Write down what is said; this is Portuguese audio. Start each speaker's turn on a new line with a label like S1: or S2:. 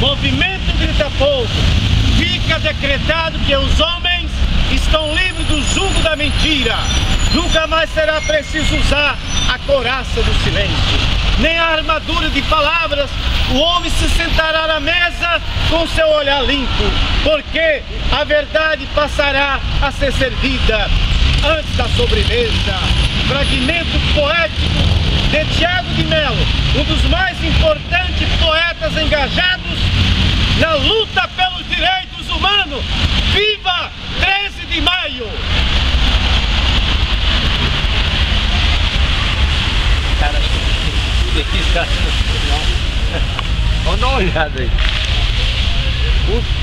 S1: Movimento Grita Povo, fica decretado que os homens estão livres do jugo da mentira. Nunca mais será preciso usar a coraça do silêncio, nem a armadura de palavras. O homem se sentará na mesa com seu olhar limpo, porque a verdade passará a ser servida antes da sobremesa. Fragmento poético de Tiago de Melo, um dos mais importantes poetas engajados Viva 13 de maio!
S2: Cara, Olha uma olhada aí. Puta